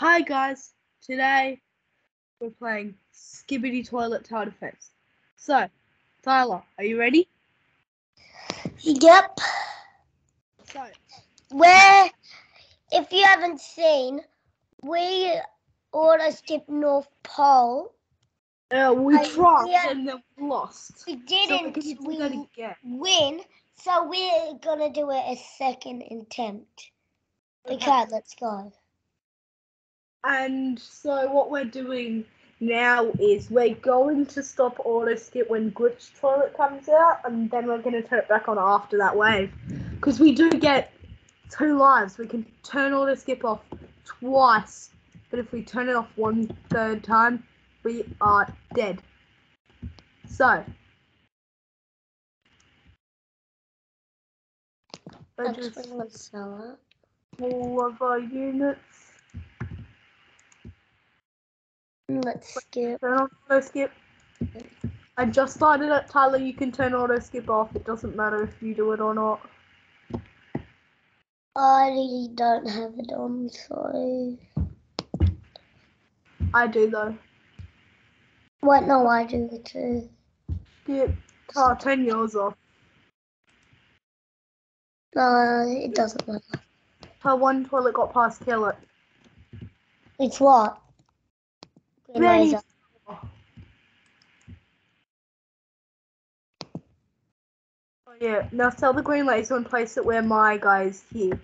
Hi guys, today we're playing Skibidi Toilet Tower Defense. So, Tyler, are you ready? Yep. So, Where, if you haven't seen, we auto skip North Pole. uh, we I- tried yeah. and then we lost. We didn't gonna do we win, so we're gonna do it a second attempt. Okay. Okay, let's go. And so what we're doing now is we're going to stop auto skip when glitch toilet comes out, and then we're going to turn it back on after that wave. Because we do get two lives. We can turn auto skip off twice, but if we turn it off one third time, we are dead. So. I That's just when we sell all of our units. it. Let's skip. Turn on auto skip. I just started it, Tyler. You can turn auto skip off. It doesn't matter if you do it or not. I really don't have it on, so. I do though. What? no, I do it too. Skip. Oh, turn yours off. No, it doesn't matter. Her one toilet got past. Kill it. It's what? Oh yeah. Now sell the green laser and place it where my guy is here.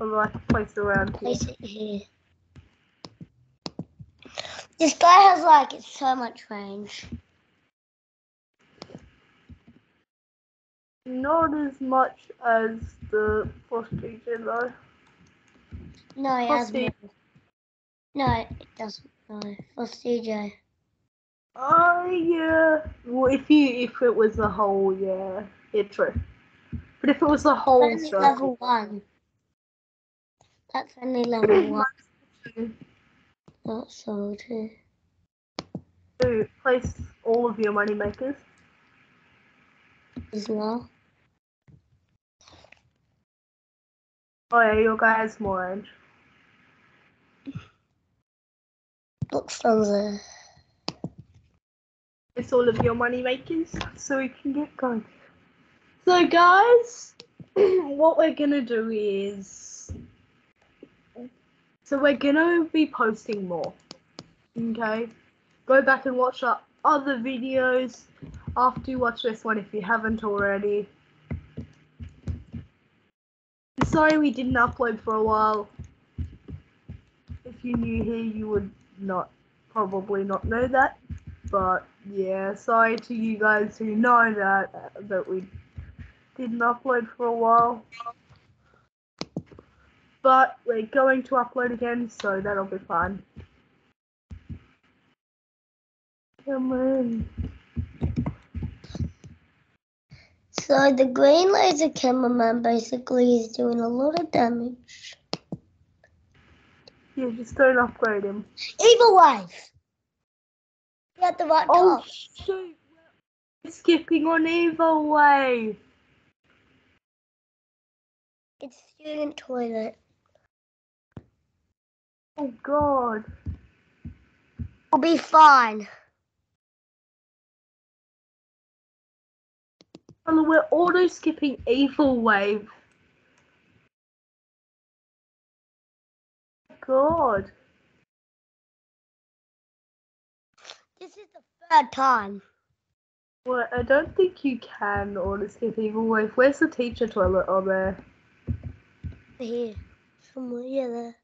Or like place it around here. Place it here. This guy has like so much range. Not as much as the region though. No, it has more. No, it doesn't. Frost DJ. Oh yeah. Well, if you if it was the whole, yeah, yeah, true. But if it was the whole Only circle, level one. That's only level one. Not so too. to place all of your money makers. As well. Oh yeah, your guy has more range. Looks on. It's all of your money makers, so we can get going. So guys, what we're gonna do is, so we're gonna be posting more. Okay, go back and watch our other videos after you watch this one if you haven't already. Sorry we didn't upload for a while. If you're new here, you would not probably not know that. But yeah, sorry to you guys who know that that we didn't upload for a while. But we're going to upload again, so that'll be fine. Come on. So the green laser cameraman basically is doing a lot of damage. Yeah, just don't upgrade him. Evil wave. You at the right Oh top. shoot! We're skipping on Evil Wave. It's student toilet. Oh god. We'll be fine. Well, we're auto skipping Evil Wave. God. This is the third time. Well, I don't think you can skip Evil Wave. Where's the teacher toilet? Oh, there. Here. Somewhere, yeah, there.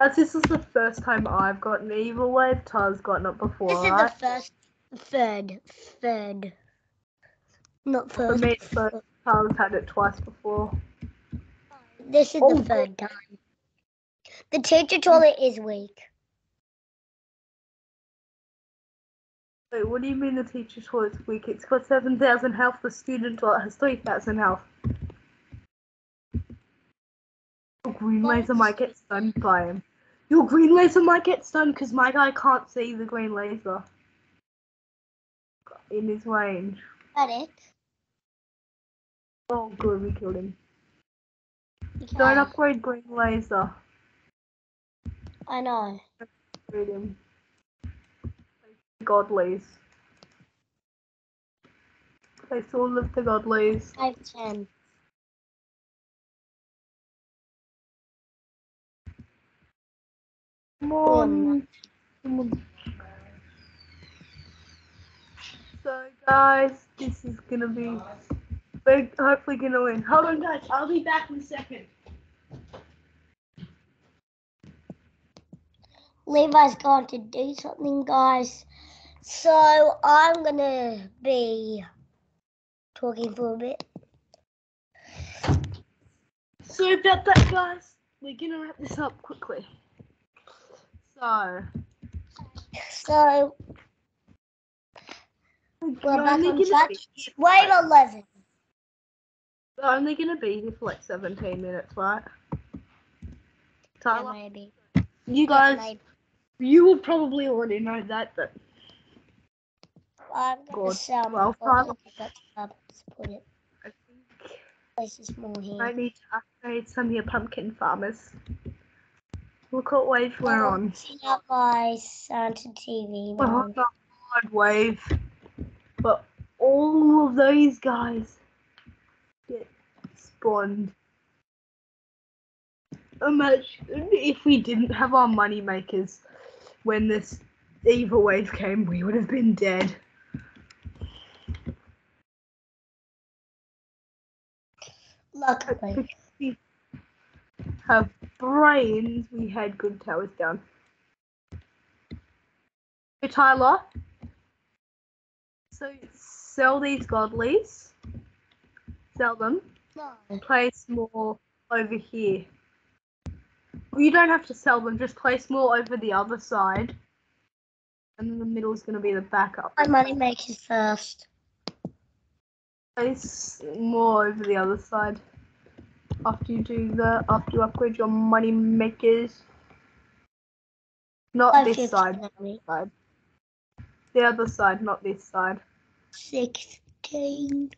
As this is the first time I've gotten Evil Wave, Tars gotten it before, This is the first, third, third. Not For first. me, it's first. Tars had it twice before. This is Oh, the third time. The teacher toilet is weak. Wait, what do you mean the teacher toilet's weak? It's got 7,000 health, the student toilet has 3,000 health. Your green laser might get stunned by him. Your green laser might get stunned because my guy can't see the green laser in his range. That it? Oh, good, we killed him. Don't upgrade green laser. I know. Freedom. Godlies. Place all of the godlies. Five ten. Come on. Come on. So guys, this is gonna be we're hopefully gonna win. Hold on guys, I'll be back in a second. Levi's going to do something, guys. So I'm gonna be talking for a bit. Sorry about that guys. We're gonna wrap this up quickly. So So we're back on gonna track. be wait eleven. we're only gonna be here for like 17 minutes, right? Yeah, maybe. you Yeah, guys, maybe. You will probably already know that, but I'm gonna God. sell my Well, phone. Tyler- That's to put it. I think more here. I need to upgrade some of your pumpkin farmers. Look what wave we're on. Set up my Santa TV. Oh, the hard wave. But all of those guys get spawned. Imagine if we didn't have our money makers when this evil wave came, we would have been dead. Luckily. we have brains, we had good towers down. Hey Tyler. So sell these godlies. Sell them. No. Place more over here. Well, you don't have to sell them, just place more over the other side. And then the middle is going to be the backup. My money makers first. Place more over the other side. After you do the, after you upgrade your money makers. Not Five this side. side. The other side, not this side. Sixteen.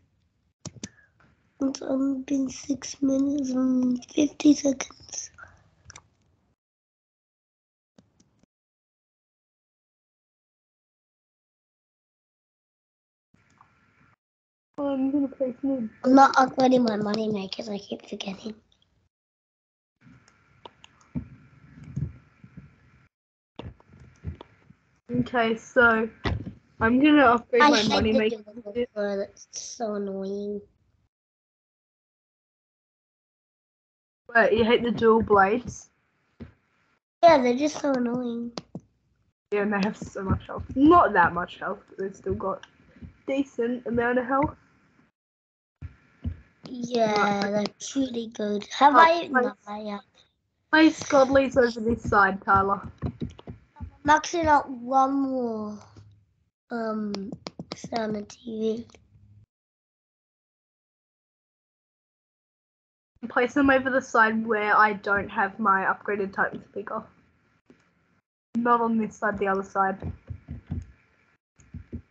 It's only been six minutes and fifty seconds. Oh, I'm gonna place more. I'm not upgrading my money makers. I keep forgetting. Okay, so I'm gonna upgrade I my money maker. That's so annoying. Wait, you hate the dual blades? Yeah, they're just so annoying. Yeah, and they have so much health. Not that much health, but they've still got decent amount of health. Yeah, they're pretty good. Have Oh, I? No, nice. yeah. Place over this side, Tyler. Maxing out one more. Um, sound TV. Place them over the side where I don't have my upgraded Titan speaker. Not on this side, the other side.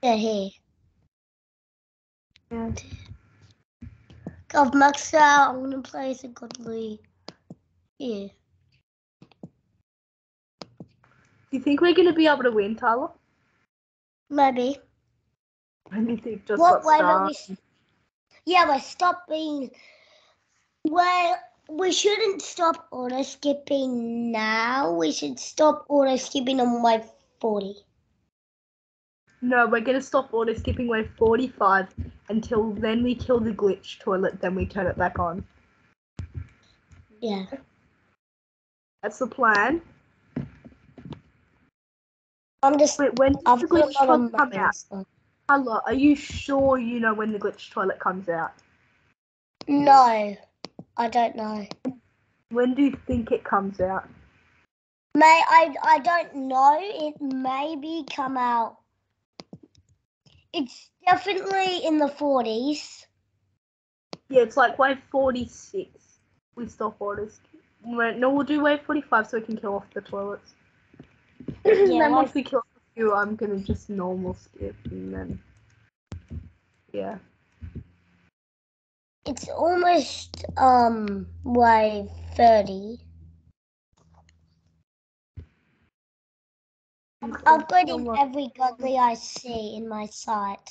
Yeah, here. Yeah. I've maxed out. I'm gonna place a godly. Here. Do you think we're gonna be able to win, Tyler? Maybe. I think they've just What way we? Yeah, but stop being. Well, we shouldn't stop auto skipping now. We should stop auto skipping on wave 40. No, we're gonna stop auto skipping wave 45 until then we kill the glitch toilet, then we turn it back on. Yeah. That's the plan. I'm just. Wait, when does I've the glitch a lot of toilet come out? on. Hello, are you sure you know when the glitch toilet comes out? No, I don't know. When do you think it comes out? May I? I don't know. It maybe come out. It's definitely in the 40s. Yeah, it's like wave 46. We stop skip. No, we'll do wave 45 so we can kill off the toilets. Yeah, then once we kill off a few, I'm gonna just normal skip and then. Yeah. It's almost um wave 30. I'm upgrading every godly I see in my sight.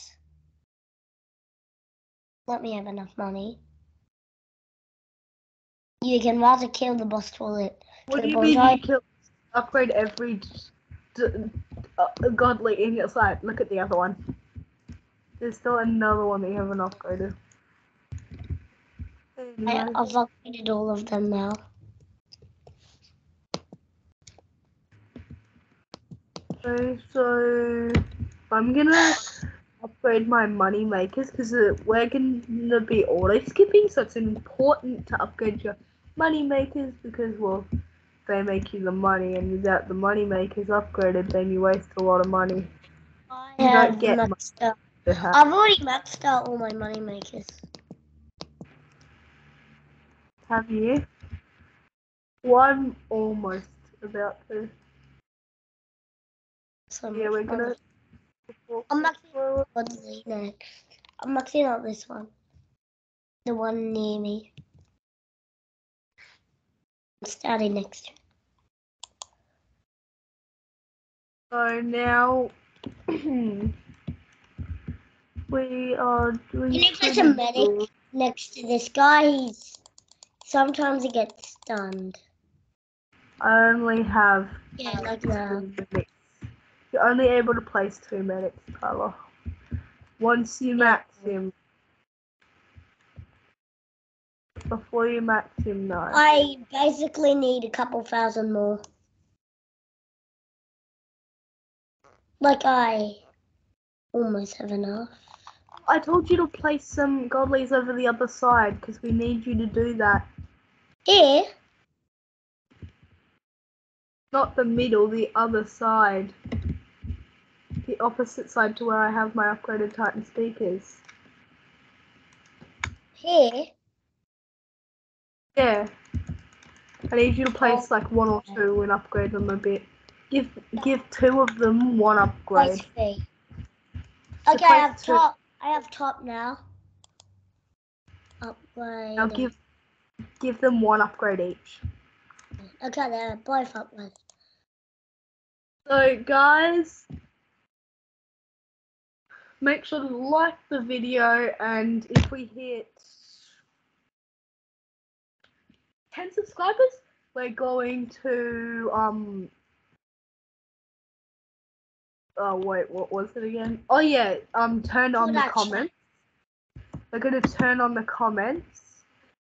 Let me have enough money. You can rather kill the boss toilet. What do you mean you kill, upgrade every d- uh, godly in your sight? Look at the other one. There's still another one that you haven't upgraded. I, I've upgraded all of them now. Okay, so I'm gonna upgrade my money makers because uh, we're gonna be auto skipping, so it's important to upgrade your money makers because well, they make you the money, and without the money makers upgraded, then you waste a lot of money. I You don't have get maxed out. I've already maxed out all my money makers. Have you? Well, I'm almost about to. So Yeah, we're gonna. I'm maxing out next. I'm maxing out this one. The one near me. I'm starting next. So now we are doing. Can you place a medic next to this guy? He's sometimes he gets stunned. I only have Yeah, like now. You're only able to place two medics, Tyler. Once you max him. Before you max him, no. I basically need a couple thousand more. Like I almost have enough. I told you to place some godlies over the other side because we need you to do that. Here, Not the middle, the other side. The opposite side to where I have my upgraded Titan speakers. here, Yeah. I need you to place oh. like one or two and upgrade them a bit. Give give two of them one upgrade. So Okay, I have two. top. I have top now. Upgrade. Now give give them one upgrade each. Okay, they're both upgrade. So guys, make sure to like the video and if we hit 10 subscribers, we're going to um Oh wait, what was it again? Oh yeah, um turn on the comments. We're gonna turn on the comments.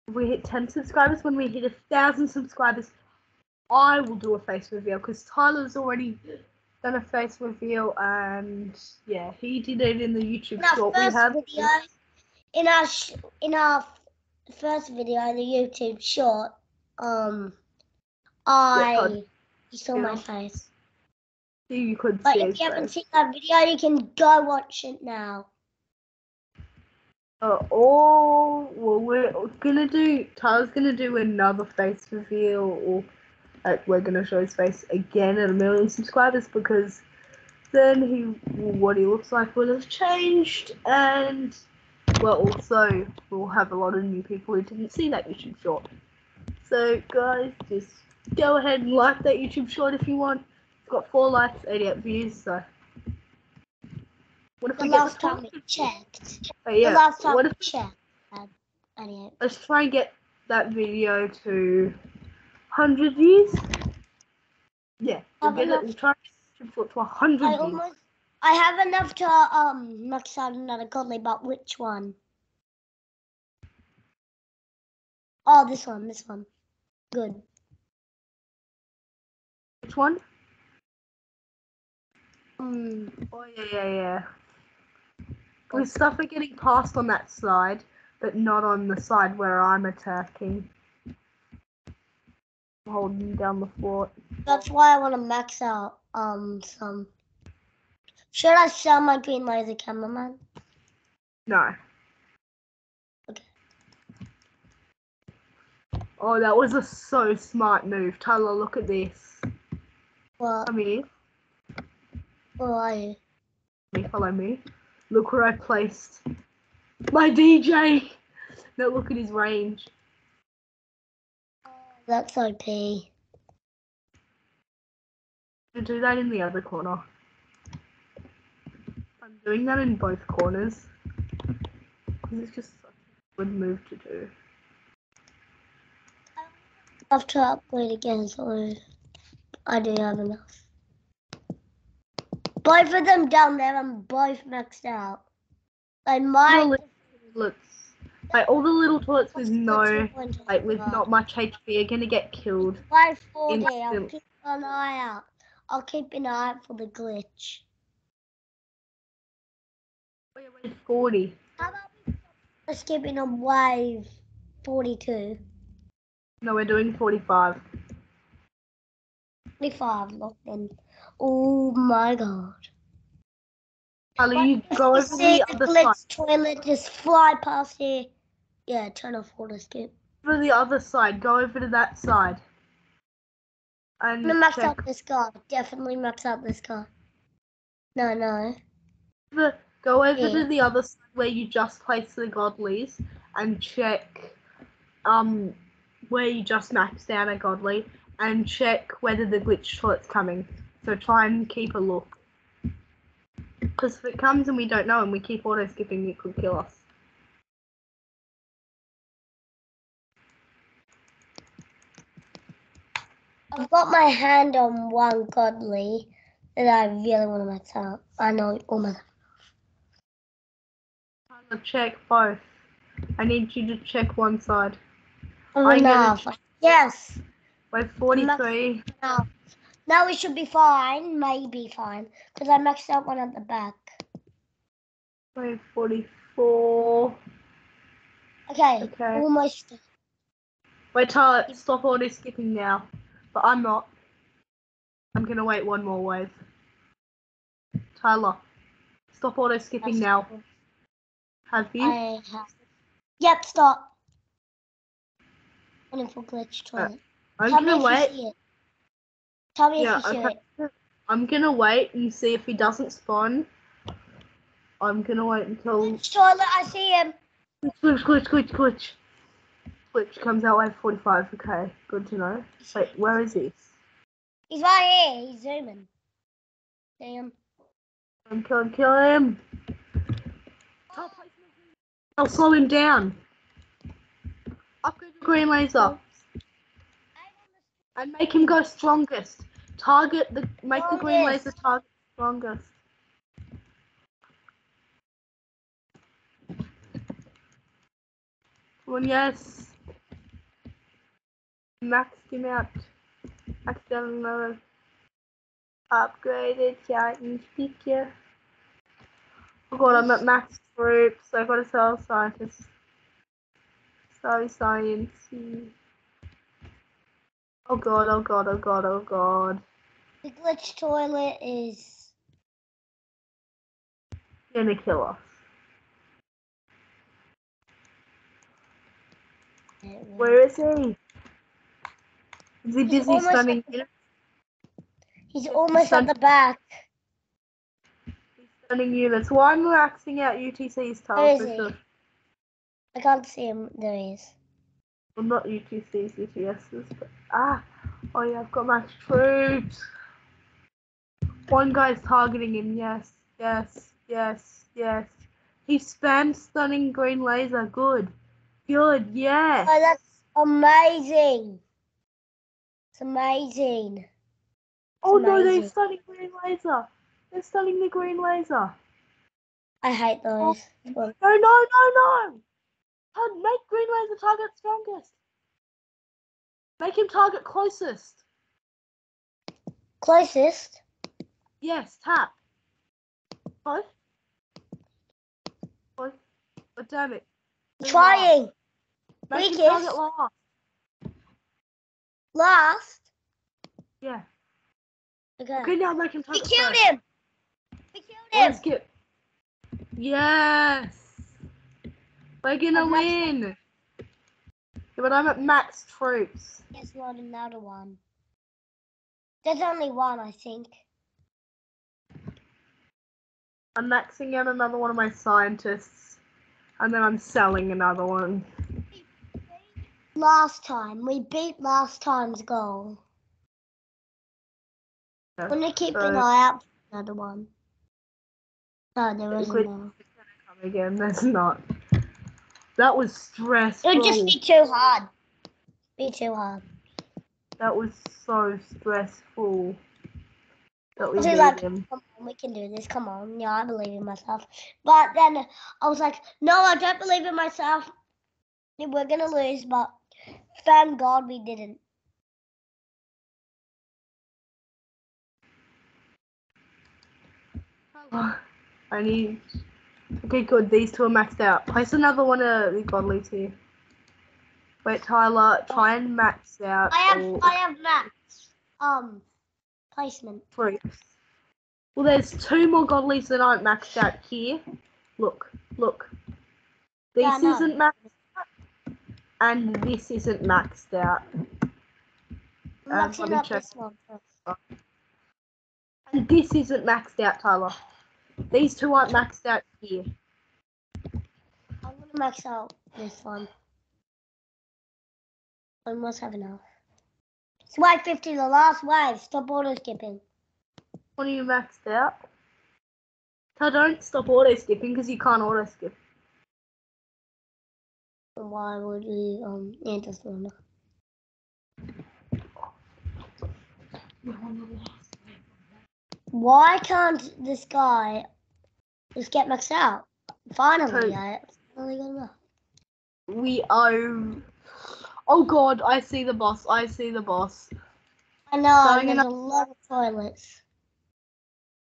If we hit 10 subscribers, when we hit a thousand subscribers, I will do a face reveal because Tyler's already done a face reveal and yeah, he did it in the YouTube In short we video, in our sh- in our f- first video, the YouTube short, um, I God. you saw my Yeah. face. You could But see if his you haven't seen that video, you can go watch it now. Uh, or well, we're gonna do. Tyler's gonna do another face reveal, or like we're gonna show his face again at a million subscribers because then he what he looks like will have changed, and well, also we'll have a lot of new people who didn't see that YouTube short. So guys, just go ahead and like that YouTube short if you want. It's got four likes, 88 views. So what if The we get last time we checked, Oh, yeah. the last time what if checked, had 88. let's try and get that video to 100 views. Yeah, we'll get it. enough- We'll try and get it to 100 I views. almost, I have enough to um max out another godly, but which one? Oh, this one, this one. Good. Which one? Hmm. Oh yeah, yeah, yeah. With stuff are getting passed on that side, but not on the side where I'm attacking. Holding down the fort. That's why I want to max out um some. Should I sell my green laser cameraman? No. Okay. Oh, that was a so smart move. Tyler, look at this. Well, Come here. where are you? me, follow me. Look where I placed my DJ. Now look at his range. That's OP. And gonna do that in the other corner. I'm doing that in both corners. 'Cause it's just such a good move to do. I have to upgrade again, so I do have enough. Both of them down there, I'm both maxed out. My the little toilets, like all the little toilets with no, like with not much HP, are gonna get killed. By 40, I'll keep an eye out. I'll keep an eye out for the glitch. Oh, wait, wait, 40. How about we stop skipping on wave 42? No, we're doing 45. 45 locked in. Oh my god. Ali, you go over see the the other glitch side. toilet just fly past here. Yeah, turn off auto skip. Over the other side. Go over to that side. I'm And gonna max check out this guy. Definitely max out this guy. No, no. the, go over Yeah. to the other side where you just placed the godlies and check um where you just maxed out a godly and check whether the glitch toilet's coming. So try and keep a look. Because if it comes and we don't know and we keep auto skipping, it could kill us. I've got my hand on one godly that I really want to max out. I know oh my Tyler, check both. I need you to check one side. Oh, it. enough. Yes. We're 43. Now, now we should be fine. Maybe fine. Because I maxed out one at the back. We're 44. Okay. Okay. Almost. Wait, Tyler, stop auto skipping now. But I'm not. I'm gonna wait one more wave. Tyler, stop auto skipping now. Have you? I have. Yep, stop. Wonderful glitch uh, toilet. I'm Tell gonna wait. you see it. Tell me Yeah, if you see okay. it. I'm gonna wait and see if he doesn't spawn. I'm gonna wait until Glitch toilet, I see him. glitch, glitch, glitch, glitch. Glitch comes out wave 45. Okay, good to know. Wait, where is he? He's right here. He's zooming. See him? Kill him, kill him, kill him. I'll slow him down. Upgrade the green laser. And make him go strongest. Target the make the green laser target strongest. One yes. Maxed him out. Maxed out another upgraded Titan speaker. Oh god, I'm at max group, so I've got to sell scientist. So science. Oh god, oh god, oh god, oh god. The glitch toilet is. Gonna kill us. Where is he? Is he He's busy almost stunning at the- He's almost at the back. He's stunning units. Why I'm I maxing out UTC's is he? Because- I can't see him. There he is. Well, not UTC's, UTS's, but ah, oh yeah, I've got my troops. One guy's targeting him. Yes, yes, yes, yes. He spammed stunning green laser. Good, good. Yes. Oh, that's amazing. It's amazing. oh no, they're amazing. stunning green laser. They're stunning the green laser. I hate oh, those. Well, No, no, no, no. Hud, make green laser target strongest. Make him target closest. Closest. Yes, tap. Both. Both. Oh, damn it. Trying. Make him target last. Last. Yeah. Okay. Okay, now make him We killed first. him. We killed him. Let's get. Yes. We're gonna I'm not- win. Yeah, but I'm at max troops. There's not another one. There's only one, I think. I'm maxing out another one of my scientists, and then I'm selling another one. Last time. We beat last time's goal. I'm gonna keep an eye out for another one. No, there isn't now. Come again. That's not. That was stressful. It would just be too hard. Be too hard. That was so stressful. That we Was like- him. Come on, we can do this. Come on. Yeah, I believe in myself. But then I was like, no, I don't believe in myself. We're gonna lose, but thank God we didn't. I need. Okay, good. These two are maxed out. Place another one of the godly here. Wait, Tyler, try and max out I have all I have max um placement. three. Well, there's two more godlies that aren't maxed out here. Look, look. This Yeah, know. isn't maxed and this isn't maxed out. Um, let me check. this. And this isn't maxed out, Tyler. These two aren't maxed out here. I'm gonna max out this one. I must have enough. It's wave 50, the last wave. Stop auto skipping. What are you maxed out? So don't stop auto skipping because you can't auto skip. Why would we um just wonder. Why can't this guy just get maxed out? Finally, I finally got enough. We are. Oh god, I see the boss. I see the boss. I know, Going there's in a lot of toilets.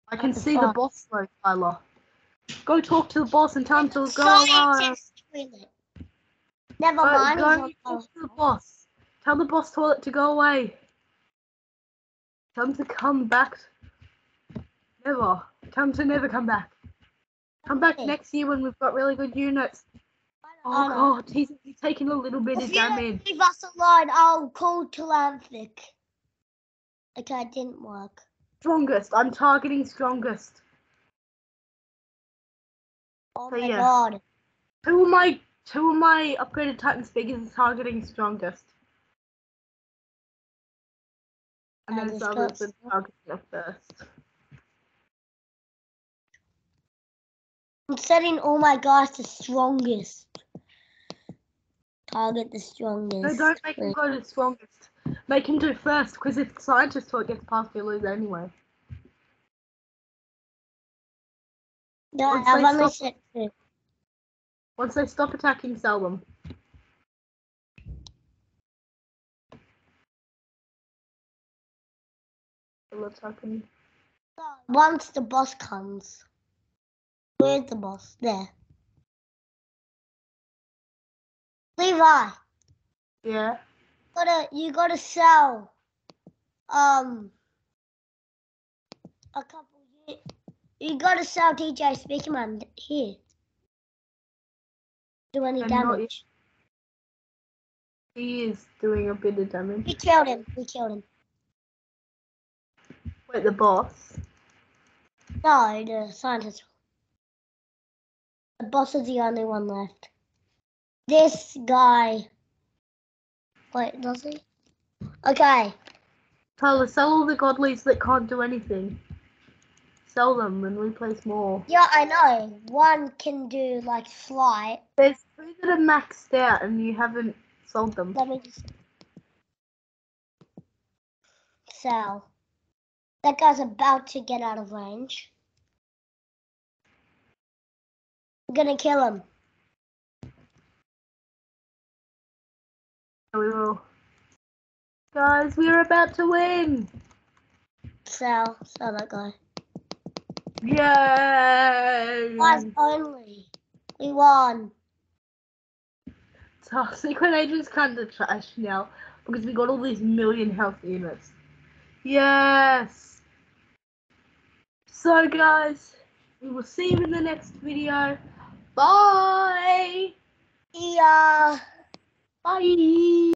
I can the see the boss though, Tyler. Go talk to the boss and tell him to go Scientist toilet. Never mind. go to the boss. Tell the boss toilet to go away. Tell him to come back. Never. Tell him to never come back. Come back Okay. next year when we've got really good units. Oh, Oh god, he's, he's taking a little bit If of you damage. leave us alone, I'll call Telanthric. Okay, it didn't work. Strongest. I'm targeting strongest. Oh So, my yeah. god. Of my two of my upgraded Titan speakers are targeting strongest. And I those just others got are targeting first. I'm setting all my guys to strongest. Target the strongest. No, don't make him go to strongest. Make him do first, because if scientist talk gets past, we lose anyway. No, I've only set two. Once they stop attacking, sell them. Still attacking. Once the boss comes. Where's the boss? There. Levi, Yeah. gotta you gotta sell um a couple you, you gotta sell DJ Speakerman here. Do any not damage. He is doing a bit of damage. We killed him. We killed him. Wait, the boss. No, the scientist. The boss is the only one left. This guy. Wait, does he? Okay. Tyler, sell all the godlies that can't do anything. Sell them when we replace more. Yeah, I know. One can do like flight. There's two that are maxed out and you haven't sold them. Let me just sell. That guy's about to get out of range. I'm gonna kill him. We will. Guys, we're about to win! Sell. Sell that guy. Yay! Guys only. We won. So, Secret Agent's kind of trash now because we got all these million health units. Yes! So, guys, we will see you in the next video. Bye! Yeah. Bye!